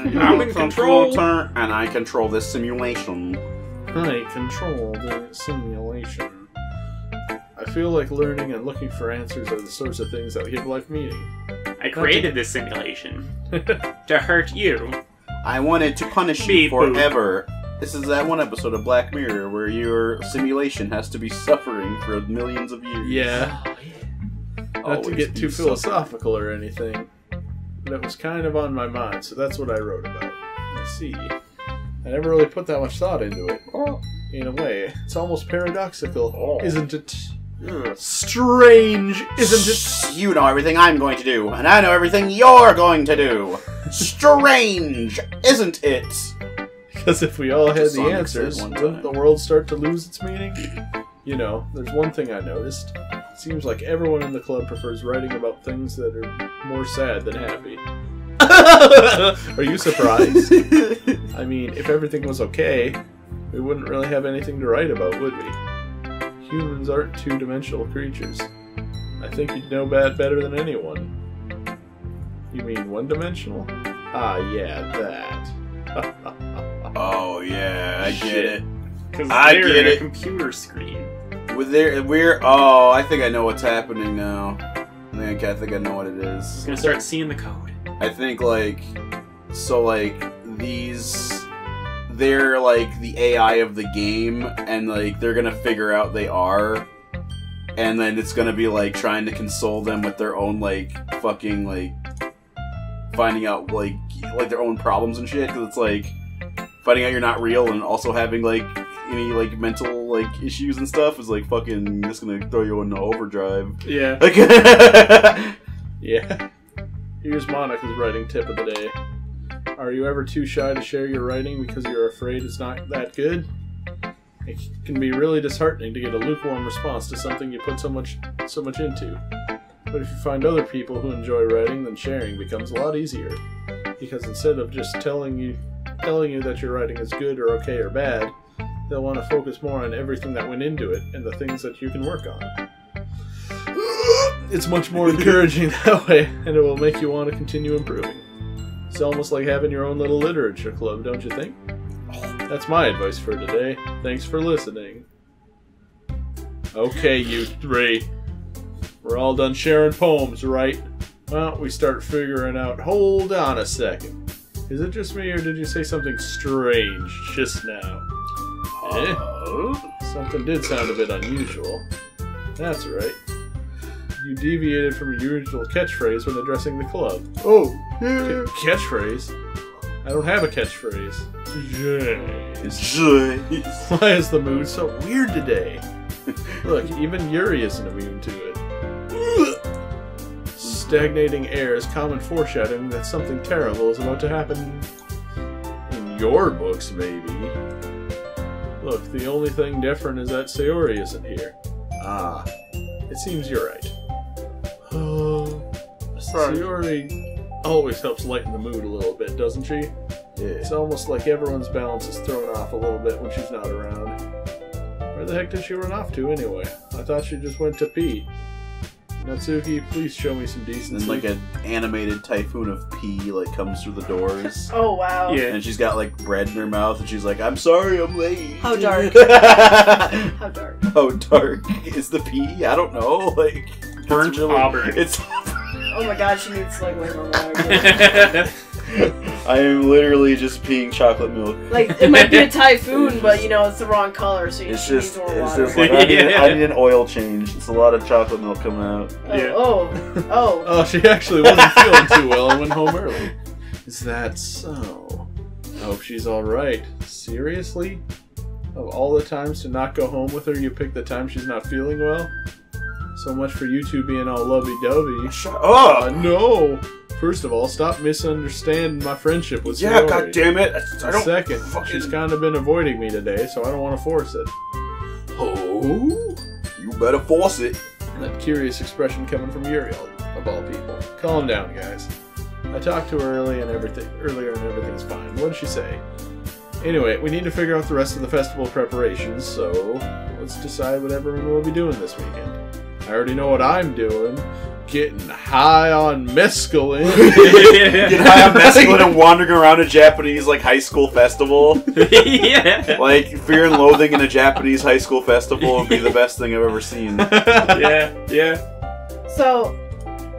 I'm in control. and I control this simulation. I control the simulation. I feel like learning and looking for answers are the sorts of things that give life meaning. I created this simulation to hurt you. I wanted to punish you Beep boop. forever. This is that one episode of Black Mirror where your simulation has to be suffering for millions of years. Yeah. Oh, Not to get be too suffering. philosophical or anything, but it was kind of on my mind, so that's what I wrote about. I see. I never really put that much thought into it. Oh. In a way, it's almost paradoxical, Oh. isn't it? Hmm. Strange, isn't it? You know everything I'm going to do, and I know everything you're going to do. Strange, isn't it? Because if we all had the answers, wouldn't the world start to lose its meaning? You know, there's one thing I noticed. It seems like everyone in the club prefers writing about things that are more sad than happy. are you surprised? I mean, if everything was okay, we wouldn't really have anything to write about, would we? Humans aren't two dimensional creatures. I think you'd know that better than anyone. You mean one dimensional? Ah, yeah, that. Oh yeah, I get it. Because I they're get in a it. computer screen. With there, we're. Oh, I think I know what's happening now. I think I think I know what it is. Just gonna start seeing the code. I think like so like these they're like the AI of the game and like they're gonna figure out they are and then it's gonna be like trying to console them with their own like fucking like finding out like like their own problems and shit because it's like finding out you're not real and also having like any like mental like issues and stuff is like fucking just gonna throw you into overdrive yeah. like Yeah. Here's Monika's writing tip of the day. Are you ever too shy to share your writing because you're afraid it's not that good? It can be really disheartening to get a lukewarm response to something you put so much so much into. But if you find other people who enjoy writing, then sharing becomes a lot easier. Because instead of just telling you telling you that your writing is good or okay or bad, they'll want to focus more on everything that went into it and the things that you can work on. It's much more encouraging that way, and it will make you want to continue improving. It's almost like having your own little literature club, don't you think? That's my advice for today. Thanks for listening. Okay, you three. We're all done sharing poems, right? Well, we start figuring out. Hold on a second. Is it just me, or did you say something strange just now? Eh? Something did sound a bit unusual. That's right. You deviated from your usual catchphrase when addressing the club. oh Ca- catchphrase? I don't have a catchphrase. Jeez. Jeez. Why is the mood so weird today? Look, even Yuri isn't immune to it. Stagnating air is common foreshadowing that something terrible is about to happen in your books, maybe. Look, the only thing different is that Sayori isn't here. Ah, it seems you're right. Oh, Sayori always helps lighten the mood a little bit, doesn't she? Yeah. It's almost like everyone's balance is thrown off a little bit when she's not around. Where the heck did she run off to anyway? I thought she just went to pee. Natsuki, please show me some And decency. then like an animated typhoon of pee like comes through the doors. Oh wow. Yeah. And she's got like bread in her mouth and she's like, I'm sorry I'm late. How dark. How dark? How dark. dark is the pee? I don't know. Like Burnt it's really, auburn. It's Oh my god, she needs like way more water. I am literally just peeing chocolate milk. like it might be a typhoon, but you know it's the wrong color, so you It's she just, needs more it's water. just like I need, Yeah. I need an oil change. It's a lot of chocolate milk coming out. oh, Yeah. oh, oh. oh, she actually wasn't feeling too well and went home early. Is that so? I hope she's alright. Seriously? Of all the times to not go home with her, you pick the time she's not feeling well? So much for you two being all lovey dovey. Shut Uh, up! no! First of all, stop misunderstanding my friendship with yeah, Sayori. god damn it! I, I don't Second, fucking- she's kind of been avoiding me today, so I don't want to force it. Oh, you better force it. That curious expression coming from Uriel, of all people. Calm down, guys. I talked to her early and everything earlier, and everything's fine. What did she say? Anyway, we need to figure out the rest of the festival preparations, so let's decide what everyone will be doing this weekend. I already know what I'm doing. Getting high on mescaline. Get high on mescaline and wandering around a Japanese like high school festival. yeah. Like fear and loathing in a Japanese high school festival would be the best thing I've ever seen. yeah, yeah. So,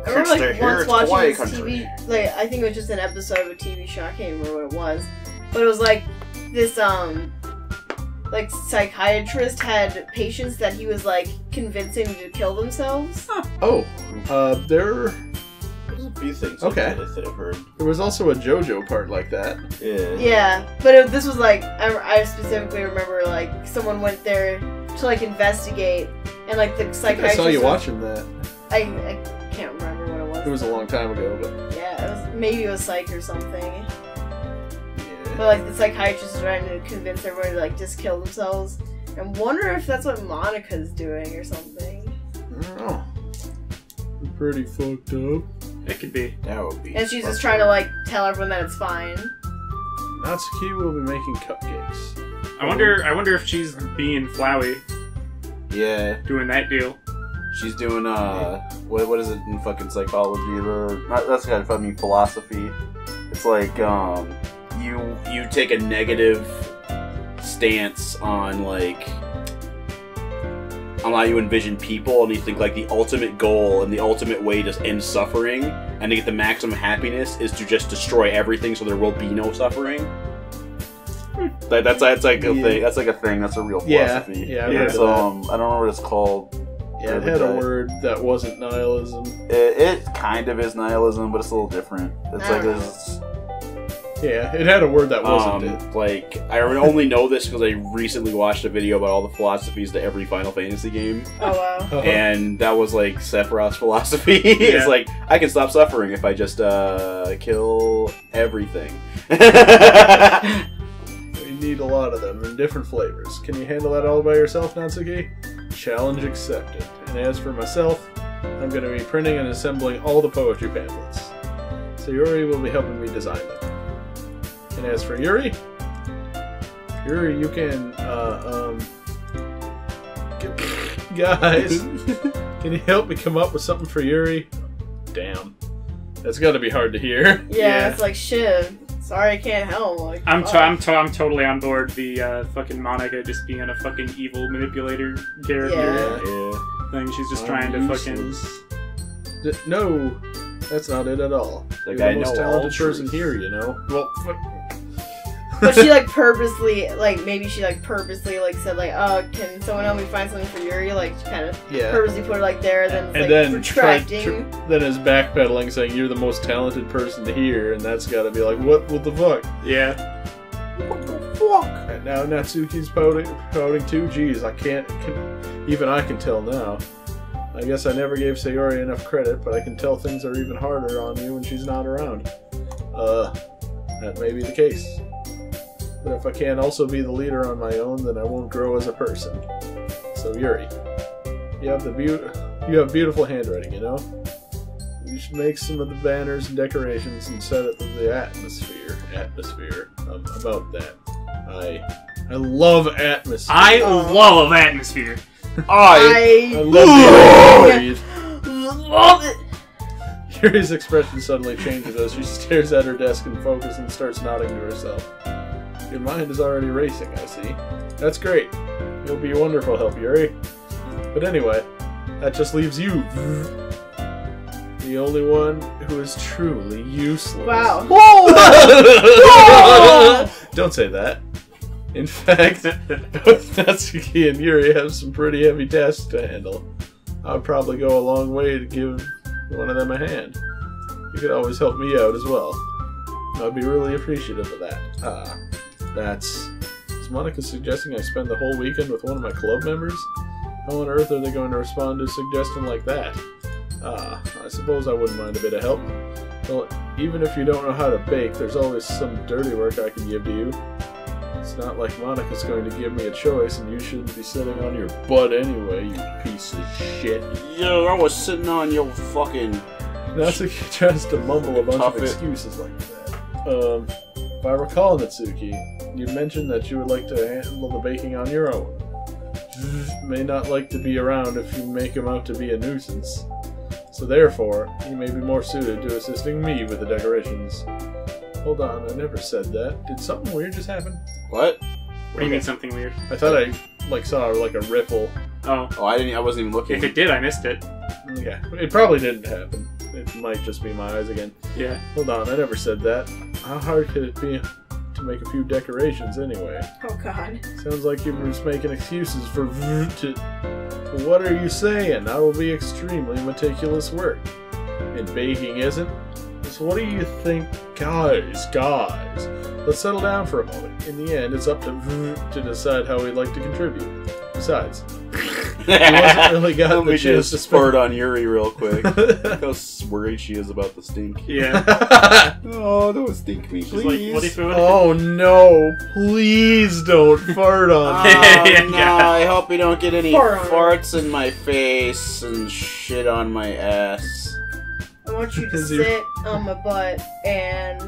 I remember Since they're like once it's watching Hawaii this country. TV. Like I think it was just an episode of a TV show. I can't remember what it was, but it was like this um, like psychiatrist had patients that he was like convincing to kill themselves. oh, uh, there There's a few things Okay. like that I've heard. there was also a JoJo part like that. Yeah. Yeah, but it, this was like I, I specifically remember like someone went there to like investigate, and like the I think I saw you was- watching that. I, I can't remember what it was. It was a long time ago, but Yeah, it was maybe it was psych or something. Yeah. But like the psychiatrist is trying to convince everybody to like just kill themselves. And wonder if that's what Monika's doing or something. I. Pretty fucked up. It could be. That would be. And she's just trying to like tell everyone that it's fine. Natsuki will be making cupcakes. I wonder. I wonder if she's being flowy, Yeah. doing that deal. She's doing uh, what what is it in fucking psychology? The that's kind of I mean philosophy. It's like um, you you take a negative stance on like on how you envision people, and you think like the ultimate goal and the ultimate way to end suffering and to get the maximum happiness is to just destroy everything, so there will be no suffering. That, that's that's like a Yeah. thing. That's like a thing. That's a real Yeah, philosophy. yeah, I've Yeah. heard It's, of that. um, I don't know what it's called. Yeah, it had a uh, word that wasn't nihilism. It, it kind of is nihilism, but it's a little different. It's like Ah. there's Yeah, it had a word that wasn't um, it. like I only know this because I recently watched a video about all the philosophies to every Final Fantasy game, Oh wow. Uh-huh. and that was like Sephiroth's philosophy. Yeah. it's like I can stop suffering if I just uh, kill everything. We need a lot of them in different flavors. Can you handle that all by yourself, Natsuki? Challenge accepted. And as for myself, I'm going to be printing and assembling all the poetry pamphlets. So Yuri will be helping me design them. And as for Yuri, Yuri, you can, uh, um, guys, can you help me come up with something for Yuri? Damn, that's got to be hard to hear. Yeah, Yeah. it's like shit. Sorry, I can't help. Like, I'm, to- I'm, to- I'm totally on board the uh, fucking Monika just being a fucking evil manipulator character Yeah. yeah. thing. She's just I'm trying to fucking. D- no, that's not it at all. Like, You're I the most know talented person here, you know. Well, fuck. But she like purposely, like maybe she like purposely like said like, oh, can someone help me find something for Yuri? Like she kind of yeah. purposely put it like there, then it's And like then tried, retracting. tr- then is backpedaling, saying you're the most talented person here, and that's got to be like, what? What the fuck? Yeah. What the fuck? And now Natsuki's pouting, pouting too. Geez, I can't. Can, even I can tell now. I guess I never gave Sayori enough credit, but I can tell things are even harder on you when she's not around. Uh, that may be the case. But if I can't also be the leader on my own, then I won't grow as a person. So Yuri, you have the beau- you have beautiful handwriting, you know. You should make some of the banners and decorations and set it to the atmosphere. Atmosphere um, about that. I I love atmosphere. I Oh. love atmosphere. I I I love the love it. Yuri's expression suddenly changes as she stares at her desk and focuses and starts nodding to herself. Your mind is already racing, I see. That's great. You'll be a wonderful help, Yuri. But anyway, that just leaves you. The only one who is truly useless. Wow. Whoa! Don't say that. In fact, both Natsuki and Yuri have some pretty heavy tasks to handle. I'd probably go a long way to give one of them a hand. You could always help me out as well. I'd be really appreciative of that. Ah, that's. Is Monika suggesting I spend the whole weekend with one of my club members? How on earth are they going to respond to a suggestion like that? Ah, I suppose I wouldn't mind a bit of help. Well, even if you don't know how to bake, there's always some dirty work I can give to you. It's not like Monika's going to give me a choice, and you shouldn't be sitting on your butt anyway, you piece of shit. Yo, I was sitting on your fucking. That's a chance to mumble a bunch of excuses like that. Um, if I recall, Natsuki, you mentioned that you would like to handle the baking on your own. May not like to be around if you make him out to be a nuisance. So therefore, he may be more suited to assisting me with the decorations. Hold on, I never said that. Did something weird just happen? What? What do you mean something weird? I thought I like saw like a ripple. Oh, Oh, I didn't. I wasn't even looking. if it did, I missed it. Mm, yeah, it probably didn't happen. It might just be my eyes again. Yeah. Hold on, I never said that. How hard could it be to make a few decorations anyway? Oh god. Sounds like you're just making excuses for to. What are you saying? I will be extremely meticulous work. And baking isn't. So what do you think, guys? Guys, let's settle down for a moment. In the end, it's up to to decide how we'd like to contribute. Besides, wasn't really got Let the me chance just to spurt on Yuri real quick. Look how worried she is about the stink. Yeah. Oh, don't stink me, She's like, what if, what if oh no! Please don't fart on ah, me. Oh, Yeah, no. I hope you don't get any Fart on her. farts in my face and shit on my ass. I want you to Is he- sit on my butt and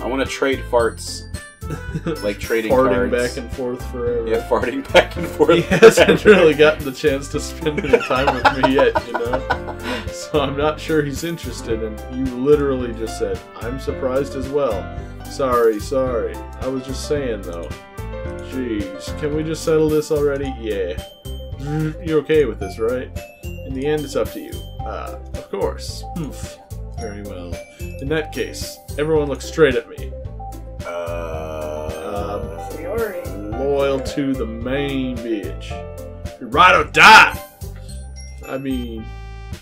I want to trade farts, like trading farting cards. back and forth forever. yeah, farting back and forth. He hasn't really gotten the chance to spend any time with me yet, you know? So I'm not sure he's interested, and you literally just said, I'm surprised as well. Sorry, sorry. I was just saying, though. Jeez, can we just settle this already? Yeah. Mm, You're okay with this, right? In the end, it's up to you. Ah, of course. Oof. Very well. In that case, everyone look straight at me. Fiore. loyal to the main bitch. You ride or die! I mean,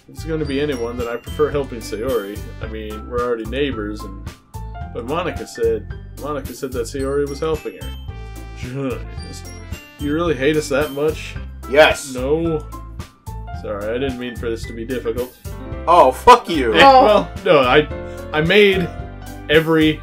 it's going to be anyone, that I prefer helping Sayori. I mean, we're already neighbors, and but Monika said Monika said that Sayori was helping her. Jeez. You really hate us that much? yes. No. Sorry, I didn't mean for this to be difficult. Oh, fuck you. Well, oh. no, I I made every.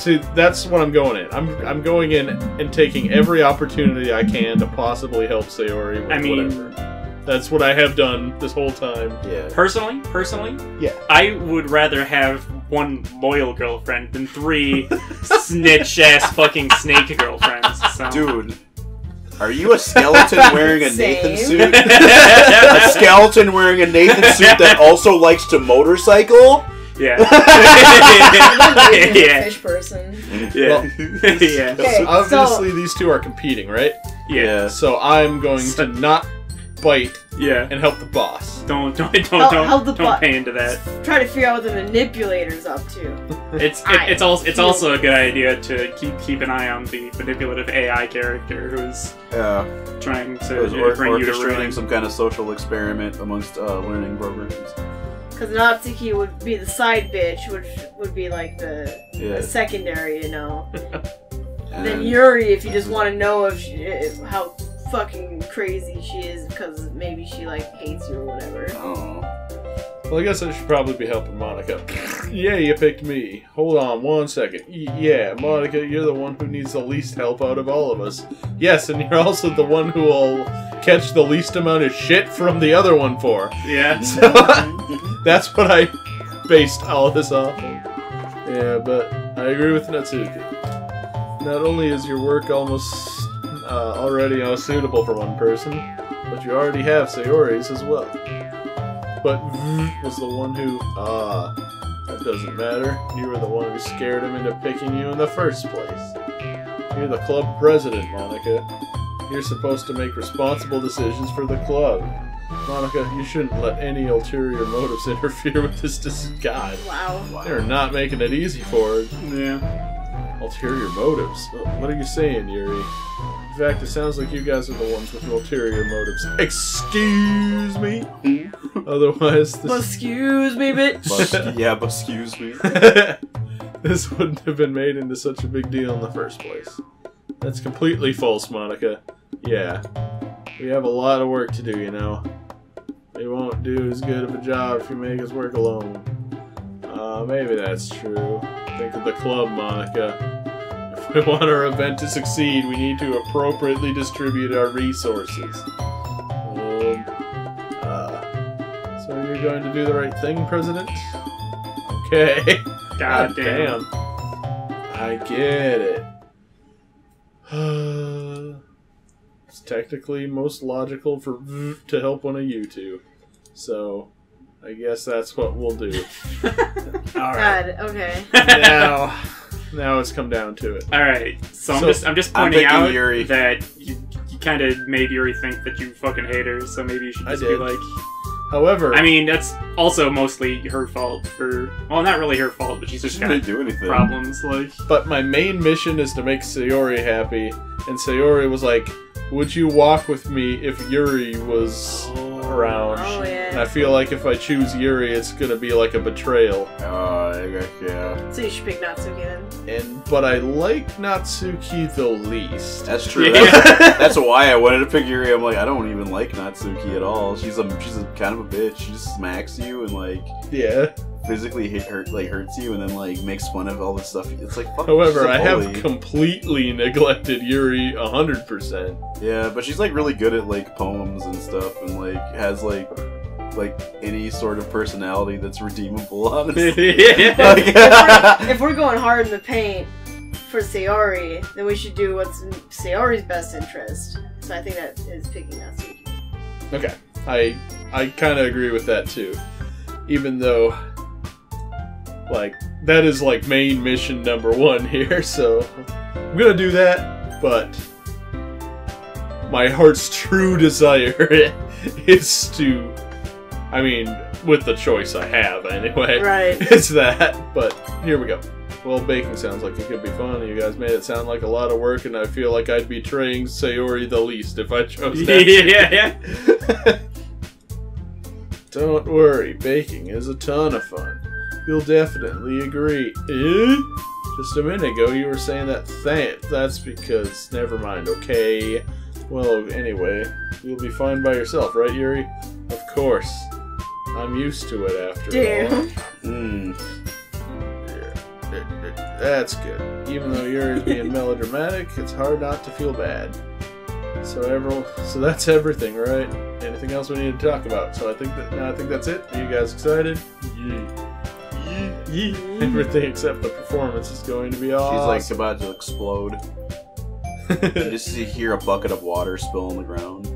See, that's what I'm going in. I'm I'm going in and taking every opportunity I can to possibly help Sayori with I mean- whatever. That's what I have done this whole time. Yeah. Personally, personally, Yeah. I would rather have one loyal girlfriend than three snitch ass fucking snake girlfriends. So. Dude, are you a skeleton wearing a Nathan suit? a skeleton wearing a Nathan suit that also likes to motorcycle? Yeah. I'm yeah. fish person. Yeah. yeah. Okay. Obviously, these two are competing, right? Yeah. So I'm going to not bite Yeah. and help the boss. Don't don't don't Help- don't, help the don't pay into that. Try to figure out what the manipulator's up to. It's it, it's also it's also a good idea to keep keep an eye on the manipulative AI character who's Yeah. trying to Or, or, bring you to orchestrating ruin. some kind of social experiment amongst uh, learning programs. Because Natsuki would be the side bitch, which would be like the, Yeah. the secondary, you know. And then Yuri, if you just want to know if, she, if how fucking crazy she is, because maybe she like hates you or whatever. Oh. Well, I guess I should probably be helping Monika. yeah, you picked me. Hold on one second. Y- yeah, Monika, you're the one who needs the least help out of all of us. Yes, and you're also the one who will catch the least amount of shit from the other one for. Yeah. So that's what I based all this off of. Yeah, but I agree with Natsuki. Not only is your work almost uh, already unsuitable for one person, but you already have Sayori's as well. But was the one who, ah, that doesn't matter. You were the one who scared him into picking you in the first place. You're the club president, Monika. You're supposed to make responsible decisions for the club. Monika, you shouldn't let any ulterior motives interfere with this disguise. Wow. They're not making it easy for her. Yeah. Ulterior motives? What are you saying, Yuri? In fact, it sounds like you guys are the ones with ulterior motives. Excuse me? Otherwise, this, Excuse me, bitch. But, yeah, but excuse me. this wouldn't have been made into such a big deal in the first place. That's completely false, Monika. Yeah. We have a lot of work to do, you know. We won't do as good of a job if you make us work alone. Uh, maybe that's true. Think of the club, Monika. If we want our event to succeed, we need to appropriately distribute our resources. Um, uh, so you're going to do the right thing, President? Okay. God damn. I get it. it's technically most logical for to help one of you two. So, I guess that's what we'll do. All God, okay. now, now it's come down to it. All right, so I'm So, just I'm just I'm pointing picking out Yuri. that you, you kind of made Yuri think that you fucking hate her, so maybe you should I just be did. like. However, I mean, that's also mostly her fault for. Well, not really her fault, but she's just didn't got do anything. problems. Like, but my main mission is to make Sayori happy, and Sayori was like, "Would you walk with me if Yuri was oh. around?" Oh, yeah. And I feel like if I choose Yuri, it's gonna be like a betrayal. Oh, I- yeah. So you should pick Natsuki then. And but I like Natsuki the least. That's true. Yeah. That's, that's why I wanted to pick Yuri. I'm like, I don't even like Natsuki at all. She's a she's a kind of a bitch. She just smacks you and like Yeah. physically hit hurt like hurts you and then like makes fun of all this stuff. It's like fuck. However, I have completely neglected Yuri hundred percent. yeah, but she's like really good at like poems and stuff and like has like like any sort of personality that's redeemable. Honestly. Like- if, we're, if we're going hard in the paint for Sayori, then we should do what's in Sayori's best interest. So I think that is picking Natsuki. Okay, I I kind of agree with that too. Even though, like, that is like main mission number one here, so I'm gonna do that. But my heart's true desire is to, I mean, with the choice I have anyway, Right. it's that. But here we go. Well, baking sounds like it could be fun. You guys made it sound like a lot of work, and I feel like I'd be betraying Sayori the least if I chose that. yeah, yeah. Don't worry, baking is a ton of fun. You'll definitely agree. Eh? Just a minute ago, you were saying that th- that's because. Never mind, okay? Well, anyway, you'll be fine by yourself, right, Yuri? Of course. I'm used to it after all. Damn. Hmm. Yeah, That's good. Even though Yuri's being melodramatic, it's hard not to feel bad. So everyone, so that's everything, right? Anything else we need to talk about? So I think that no, I think that's it. Are you guys excited? Yeah. Yeah. Yeah. Everything except the performance is going to be awesome. She's like about to explode. You just see- hear a bucket of water spill on the ground.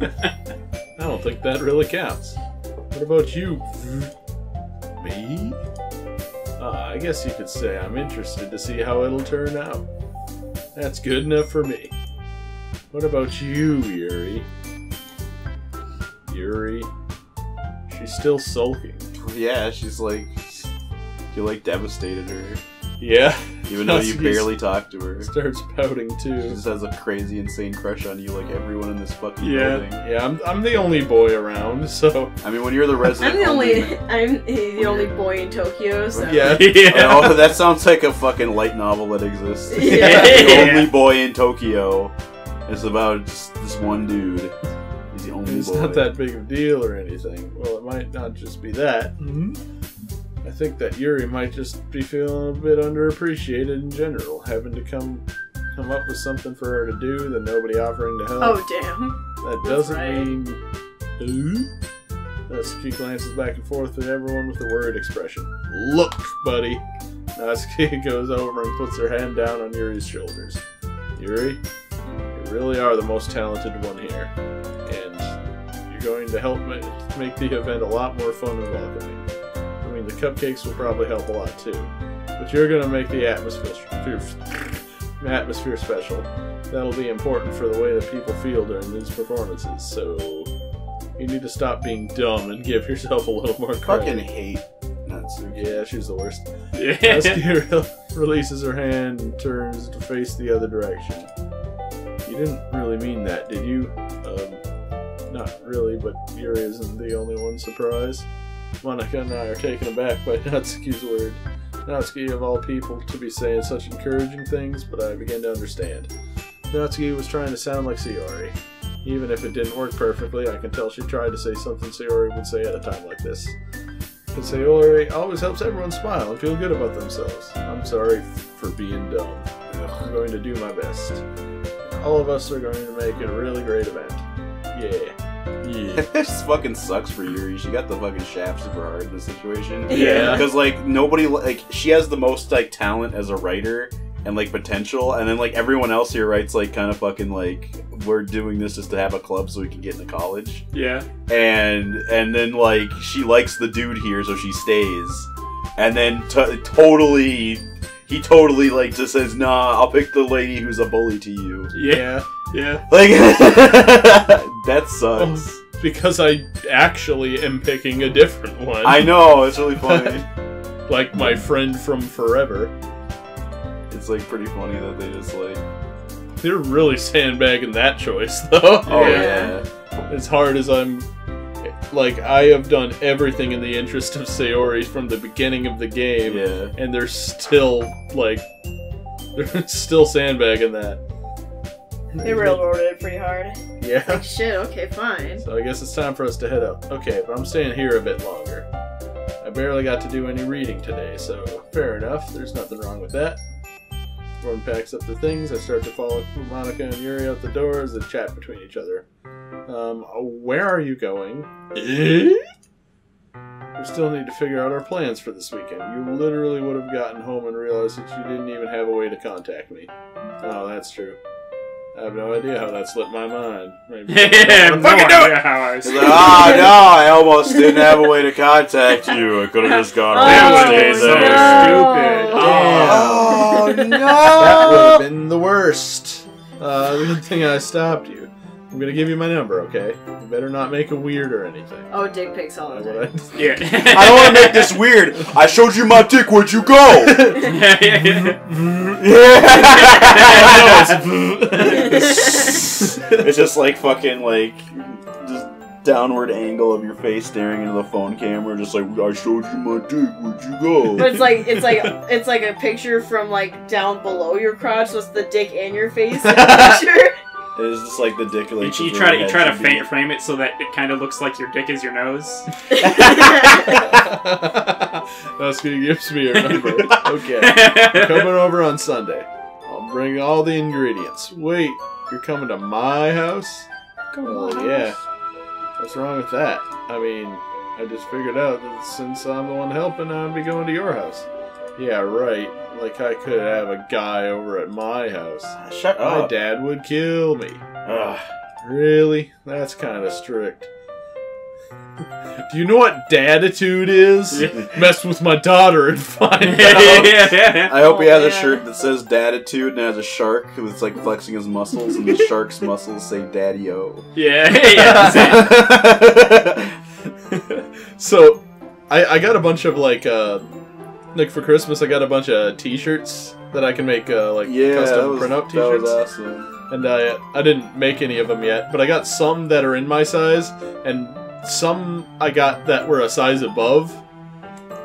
I don't think that really counts. What about you? Me? Uh, I guess you could say I'm interested to see how it'll turn out. That's good enough for me. What about you, Yuri? Yuri? She's still sulking. Yeah, she's like, you like devastated her, Yeah, even though you barely talk to her. starts pouting too. She too. just has a crazy, insane crush on you, like everyone in this fucking Yeah. building. Yeah, I'm, I'm the only boy around, so I mean, when you're the resident, I'm the only only- I'm the only boy in Tokyo, so yeah. yeah. Oh, that sounds like a fucking light novel that exists. Yeah. the only boy in Tokyo. It's about just this one dude. He's the only It's boy. not that big of a deal or anything. Well, it might not just be that. Mm-hmm. I think that Yuri might just be feeling a bit underappreciated in general, having to come come up with something for her to do, then nobody offering to help. Oh damn. that that's doesn't right. mean. Ooh. Natsuki glances back and forth at everyone with a worried expression. Look, buddy. Natsuki goes over and puts her hand down on Yuri's shoulders. Yuri, you really are the most talented one here, and you're going to help ma- make the event a lot more fun and welcoming. The cupcakes will probably help a lot too, but you're going to make the atmosphere atmosphere special. That'll be important for the way that people feel during these performances. So you need to stop being dumb and give yourself a little more credit. fucking hate Natsuki. Yeah, she's the worst. Yeah. Natsuki releases her hand and turns to face the other direction. You didn't really mean that, did you? Um, not really, but Yuri isn't the only one surprised. Monika and I are taken aback by Natsuki's word. Natsuki, of all people, to be saying such encouraging things, but I begin to understand. Natsuki was trying to sound like Sayori. Even if it didn't work perfectly, I can tell she tried to say something Sayori would say at a time like this. And Sayori always helps everyone smile and feel good about themselves. I'm sorry for being dumb. I'm going to do my best. All of us are going to make it a really great event. Yeah. Yeah. this fucking sucks for Yuri. She got the fucking shaft super hard in this situation. Yeah. Because like nobody like she has the most like talent as a writer, and like potential, and then like everyone else here writes like kind of fucking like we're doing this just to have a club so we can get into college, Yeah. and and then like she likes the dude here so she stays, and then t- totally. He totally like just says, "Nah, I'll pick the lady who's a bully to you." Yeah. Yeah. Like that um, sucks. because I actually am picking a different one. I know it's really funny. like my friend from forever. it's like pretty funny that they just like, They're really sandbagging that choice, though. oh Yeah. yeah, As hard as I'm. Like, I have done everything in the interest of Sayori from the beginning of the game, yeah. and they're still, like. They're still sandbagging that. They railroaded it pretty hard. Yeah. Like shit. Okay, fine. So I guess it's time for us to head out. Okay, but I'm staying here a bit longer. I barely got to do any reading today, so fair enough. There's nothing wrong with that. Gordon packs up the things. I start to follow Monika and Yuri out the door as they chat between each other. Um, where are you going? Eh? We still need to figure out our plans for this weekend. You literally would have gotten home and realized that you didn't even have a way to contact me. Oh, that's true. I have no idea how that slipped my mind. Maybe Yeah. no fucking do it! idea how I was. Like, ah, no, I almost didn't have a way to contact you. I could have just gone That home would and stayed so there. stupid. Oh, no, That would have been the worst. Uh, good thing I stopped you. I'm gonna give you my number, okay? You better not make it weird or anything. Oh, dick pics all the time. I- Yeah. I don't want to make this weird. I showed you my dick. Where'd you go? yeah, yeah, yeah. it's just like fucking like just downward angle of your face staring into the phone camera, just like I showed you my dick. Where'd you go? But it's like it's like it's like a picture from like down below your crotch, so it's the dick and your face in the picture. It's just like the dick. You, Like you try to you try to fa- frame it so that it kind of looks like your dick is your nose. That's gonna give me your number. Okay. coming over on Sunday. I'll bring all the ingredients. Wait, you're coming to my house? Come well, yeah. What's wrong with that? I mean, I just figured out that since I'm the one helping, I'd be going to your house. Yeah, right. Like I could have a guy over at my house. Shut My up. dad would kill me. Ugh. Really? That's kind of strict. Do you know what daditude is? Mess with my daughter and find out. yeah. I hope he Oh, has a shirt that says Daditude and has a shark that's like flexing his muscles, and the shark's muscles say Daddy O. Yeah, yeah. so, I, I got a bunch of like, uh, like for Christmas, I got a bunch of T-shirts that I can make uh, like yeah, custom was, print-out T-shirts. awesome. and I I didn't make any of them yet, but I got some that are in my size, and some I got that were a size above.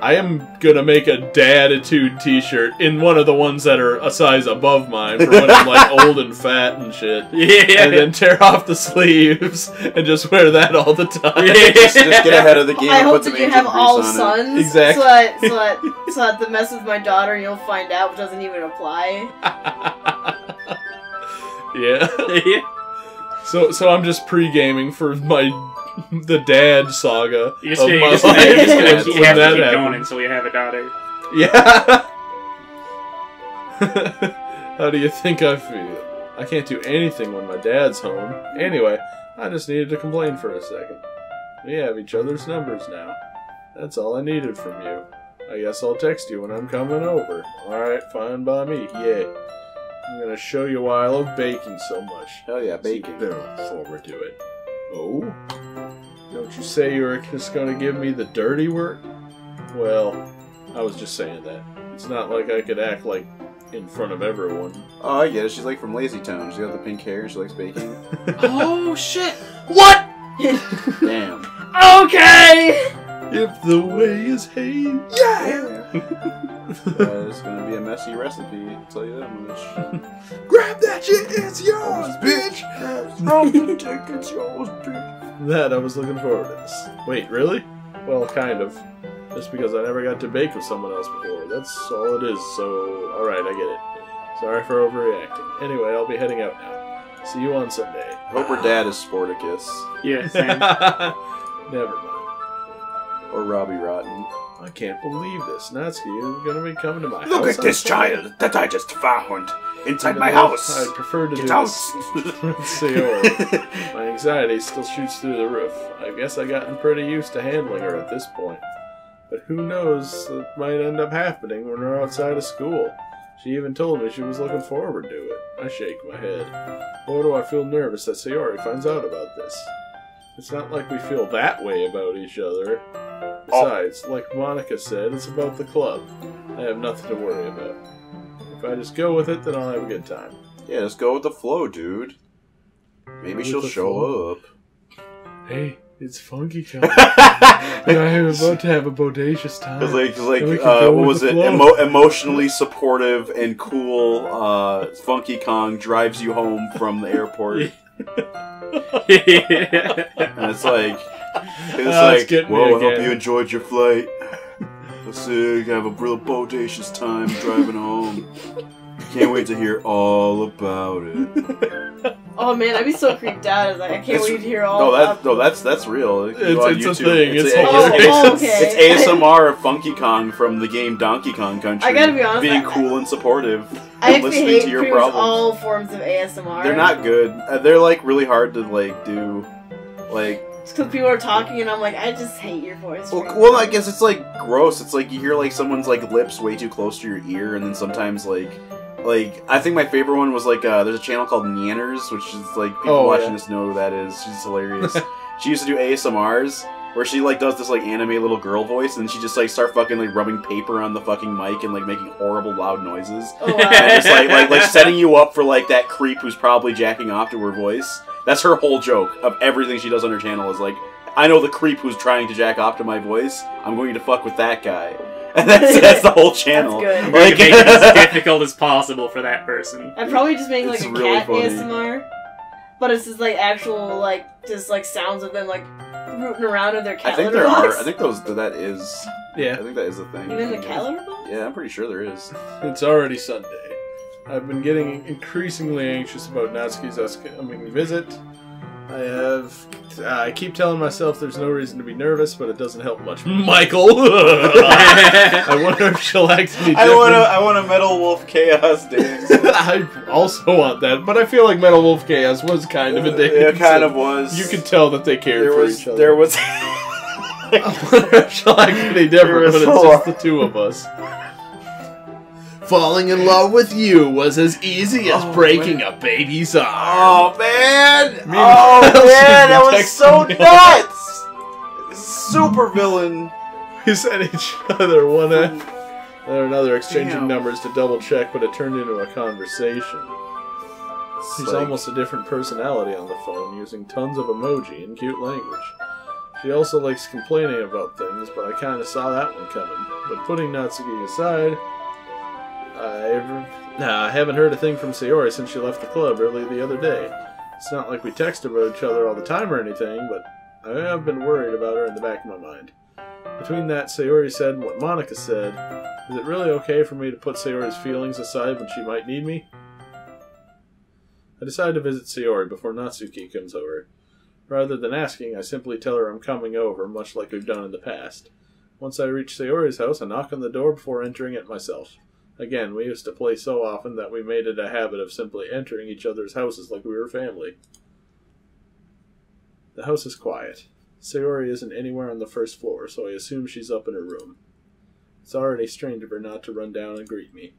I am gonna make a Daditude T-shirt in one of the ones that are a size above mine for when I'm like old and fat and shit, yeah. and then tear off the sleeves and just wear that all the time. Yeah. Just, just get ahead of the game I and hope put some that you have all on it. sons, Exactly. so that so that so that the mess with my daughter you'll find out which doesn't even apply. yeah. yeah. So so I'm just pre-gaming for my the dad saga You're just, of gonna, my you're just, gonna, just gonna when keep, you have to that keep going until you have a daughter. Yeah. How do you think I feel? I can't do anything when my dad's home. Anyway, I just needed to complain for a second. We have each other's numbers now. That's all I needed from you. I guess I'll text you when I'm coming over. Alright, fine by me. Yeah. I'm gonna show you why I love baking so much. Hell yeah, So bacon. you better look forward to it. Oh? Don't you say you were just gonna give me the dirty work? Well, I was just saying that. It's not like I could act like in front of everyone. Oh, I get it. She's like from Lazy Town. She's got the pink hair. She likes baking. Oh shit! What? Damn. Okay. If the way is hay. Yeah. uh, it's gonna be a messy recipe. I'll tell you that much. Grab that shit, it's yours, bitch! it's yours, bitch. That I was looking forward to this. Wait, really? Well, kind of. Just because I never got to bake with someone else before. That's all it is, so alright, I get it. Sorry for overreacting. Anyway, I'll be heading out now. See you on Sunday. Hope her dad is Sportacus. Yeah. Same. Never mind. or Robbie Rotten. I can't believe this. Natsuki is gonna be coming to my house. Look at this child that I just found inside my house. I'd prefer to Get do out! Sayori. Oh, my anxiety still shoots through the roof. I guess I've gotten pretty used to handling her at this point. But who knows, it might end up happening when we're outside of school. She even told me she was looking forward to it. I shake my head. Or do I feel nervous that Sayori finds out about this? It's not like we feel that way about each other. Besides, like Monika said, it's about the club. I have nothing to worry about. If I just go with it, then I'll have a good time. yeah, just go with the flow, dude. Maybe she'll show flow. up. Hey, it's Funky Kong. I am about to have a bodacious time. It's like, it's like And we can uh, what was it? Emo- emotionally supportive and cool. Uh, Funky Kong drives you home from the airport, and it's like, it's it's like, well, I hope you enjoyed your flight. Let's see, have a real bodacious time driving home. Can't wait to hear all about it. Oh man, I'd be so creeped out. It's Like I can't It's- wait to hear all No, about. that, no, that's that's real. You It's- go on it's a YouTube. thing, it's a- hilarious. Oh, okay. It's ASMR of Funky Kong from the game Donkey Kong Country. I gotta be honest, being I- cool and supportive. I and actually listening hate to your pretty much problems. all forms of ASMR. They're not good. Uh, they're like really hard to like do. Like, because people are talking and I'm like, I just hate your voice. well, right well, now. I guess it's like gross. It's like you hear like someone's like lips way too close to your ear, and then sometimes like, like I think my favorite one was like uh, there's a channel called Nanners, which is like people Oh, watching yeah. this know who that is. She's hilarious. she used to do ASMRs. Where she like does this like anime little girl voice, and she just like start fucking like rubbing paper on the fucking mic and like making horrible loud noises. Oh, wow. and it's like, like like setting you up for like that creep who's probably jacking off to her voice. That's her whole joke of everything she does on her channel is like, I know the creep who's trying to jack off to my voice. I'm going to fuck with that guy, and that's that's the whole channel. good. Like, make it as difficult as possible for that person. I'd probably just make like It's a really cat funny. ASMR, but it's just like actual like just like sounds of them like rooting around in their cat. I think litter there are. I think those that is. Yeah. I think that is a thing. even the cat litter box. Yeah, I'm pretty sure there is. it's already Sunday. I've been getting increasingly anxious about Natsuki's upcoming visit. I have. I keep telling myself there's no reason to be nervous, but it doesn't help much. Michael! I wonder if she'll act any different. I want to. I want a Metal Wolf Chaos dance. I also want that, but I feel like Metal Wolf Chaos was kind of a dance. It kind of was. You could tell that they cared There for was. each other. There was. I wonder if she'll act any different, but it's just the two of us. Falling in love with you was as easy as Oh, breaking a baby's arm. Oh man! Oh man, that was so nuts! Super villain. We sent each other one and another exchanging Damn. numbers to double check, but it turned into a conversation. She's Like- almost a different personality on the phone, using tons of emoji and cute language. She also likes complaining about things, but I kind of saw that one coming. But putting Natsuki aside, I've, nah, I haven't heard a thing from Sayori since she left the club early the other day. It's not like we text about each other all the time or anything, but I have been worried about her in the back of my mind. Between that Sayori said and what Monika said, is it really okay for me to put Sayori's feelings aside when she might need me? I decide to visit Sayori before Natsuki comes over. Rather than asking, I simply tell her I'm coming over, much like we've done in the past. Once I reach Sayori's house, I knock on the door before entering it myself. Again, we used to play so often that we made it a habit of simply entering each other's houses like we were family. The house is quiet. Sayori isn't anywhere on the first floor, so I assume she's up in her room. It's already strange of her not to run down and greet me.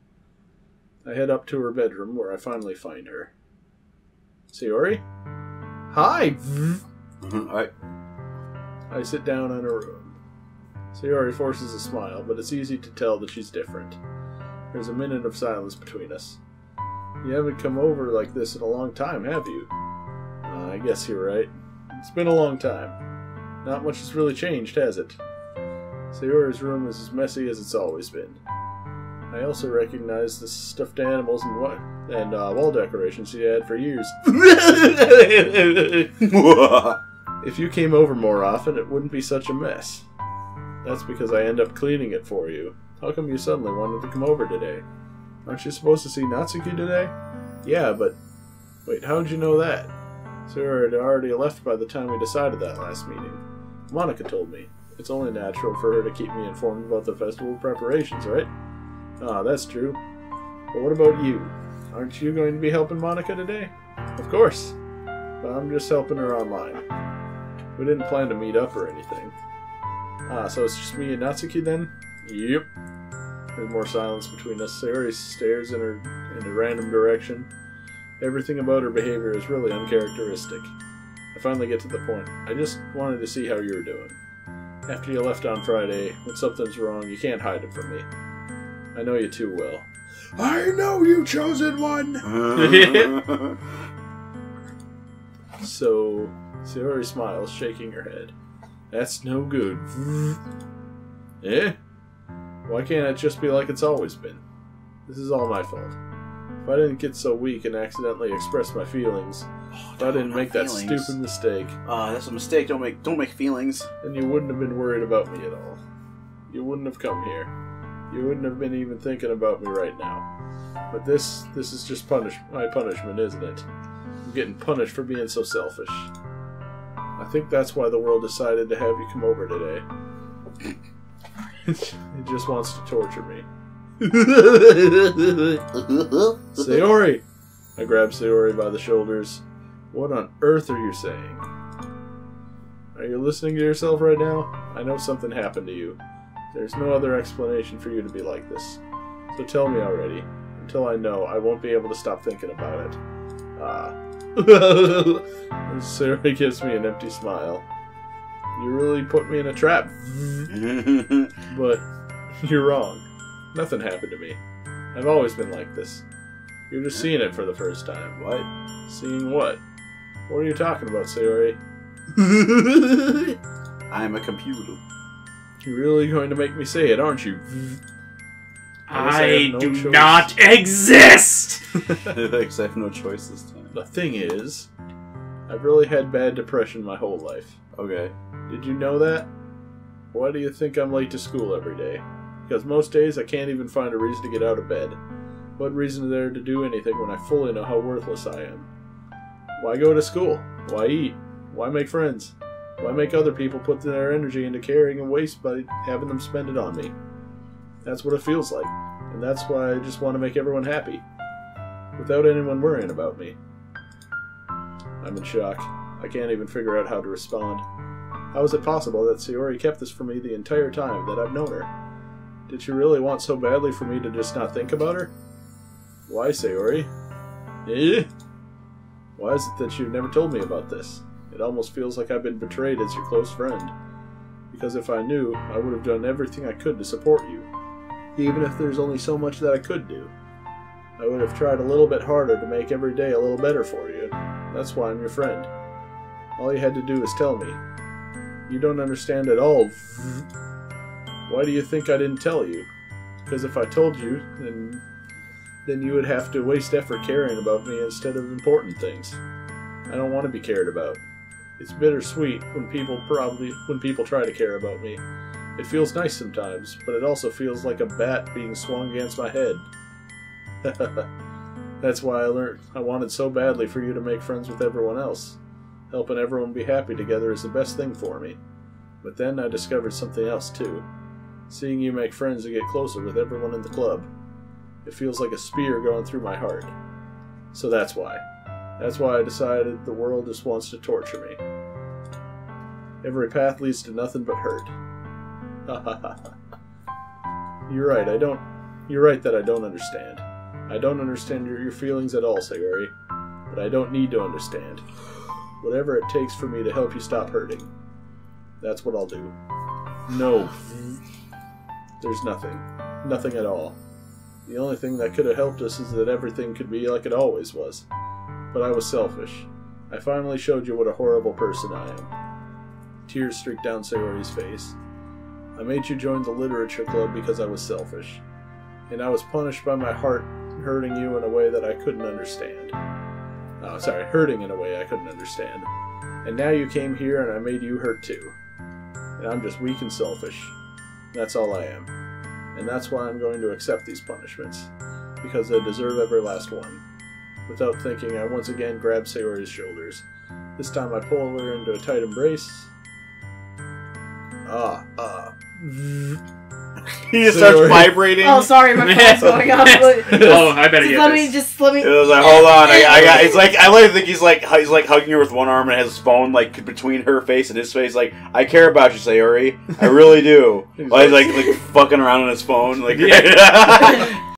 I head up to her bedroom, where I finally find her. Sayori? Hi! Mm-hmm, hi. I sit down in her room. Sayori forces a smile, but it's easy to tell that she's different. There's a minute of silence between us. You haven't come over like this in a long time, have you? Uh, I guess you're right. It's been a long time. Not much has really changed, has it? Sayori's room is as messy as it's always been. I also recognize the stuffed animals and what and uh, wall decorations she had for years. If you came over more often, it wouldn't be such a mess. That's because I end up cleaning it for you. How come you suddenly wanted to come over today? Aren't you supposed to see Natsuki today? Yeah, but. Wait, how'd you know that? Sarah had already left by the time we decided that last meeting. Monika told me. It's only natural for her to keep me informed about the festival preparations, right? Ah, that's true. But what about you? Aren't you going to be helping Monika today? Of course. But I'm just helping her online. We didn't plan to meet up or anything. Ah, so it's just me and Natsuki then? Yep. There's more silence between us. Sayori stares in her in a random direction. Everything about her behavior is really uncharacteristic. I finally get to the point. I just wanted to see how you were doing. After you left on Friday, when something's wrong, you can't hide it from me. I know you too well. I know you, chosen one! So, Sayori smiles, shaking her head. That's no good. eh? Why can't it just be like it's always been? This is all my fault. If I didn't get so weak and accidentally express my feelings, if I didn't make that stupid mistake, Ah, that's a mistake. Don't make don't make feelings. then you wouldn't have been worried about me at all. You wouldn't have come here. You wouldn't have been even thinking about me right now. But this this is just punish my punishment, isn't it? I'm getting punished for being so selfish. I think that's why the world decided to have you come over today. It just wants to torture me. Sayori! I grab Sayori by the shoulders. What on earth are you saying? Are you listening to yourself right now? I know something happened to you. There's no other explanation for you to be like this. So tell me already. Until I know, I won't be able to stop thinking about it. Ah. Sayori gives me an empty smile. You really put me in a trap. But you're wrong. Nothing happened to me. I've always been like this. You're just seeing it for the first time. what? Seeing what? What are you talking about, Sayori? I'm a computer. You're really going to make me say it, aren't you? guess I I no do choice. not exist! Because I have no choice this time. the thing is, I've really had bad depression my whole life. Okay. Did you know that? Why do you think I'm late to school every day? Because most days I can't even find a reason to get out of bed. What reason is there to do anything when I fully know how worthless I am? Why go to school? Why eat? Why make friends? Why make other people put their energy into caring and waste by having them spend it on me? That's what it feels like, and that's why I just want to make everyone happy, without anyone worrying about me. I'm in shock. I can't even figure out how to respond. How is it possible that Sayori kept this from me the entire time that I've known her? Did she really want so badly for me to just not think about her? Why, Sayori? Eh? Why is it that you've never told me about this? It almost feels like I've been betrayed as your close friend. Because if I knew, I would have done everything I could to support you. Even if there's only so much that I could do. I would have tried a little bit harder to make every day a little better for you. That's why I'm your friend. All you had to do is tell me. You don't understand at all. Why do you think I didn't tell you? Because if I told you, then then you would have to waste effort caring about me instead of important things. I don't want to be cared about. It's bittersweet when people probably when people try to care about me. It feels nice sometimes, but it also feels like a bat being swung against my head. That's why I learned I wanted so badly for you to make friends with everyone else. Helping everyone be happy together is the best thing for me. But then I discovered something else too. Seeing you make friends and get closer with everyone in the club. It feels like a spear going through my heart. So that's why. That's why I decided the world just wants to torture me. Every path leads to nothing but hurt. Ha ha ha. you're right, I don't. You're right that I don't understand. I don't understand your, your feelings at all, Sayori. But I don't need to understand. Whatever it takes for me to help you stop hurting. That's what I'll do. No. There's nothing. Nothing at all. The only thing that could have helped us is that everything could be like it always was. But I was selfish. I finally showed you what a horrible person I am. Tears streaked down Sayori's face. I made you join the literature club because I was selfish. And I was punished by my heart hurting you in a way that I couldn't understand. Oh, sorry, hurting in a way I couldn't understand. And now you came here and I made you hurt too. And I'm just weak and selfish. That's all I am. And that's why I'm going to accept these punishments. Because I deserve every last one. Without thinking, I once again grab Sayori's shoulders. This time I pull her into a tight embrace. Ah, uh. He just starts vibrating. Oh, sorry, my phone's going off. Oh, I better just get let me just let me. It was like, hold on, I, I got. It's like I like to think he's like he's like hugging her with one arm and has his phone like between her face and his face. Like I care about you, Sayori. I really do. He's Like like like fucking around on his phone. Like Yeah.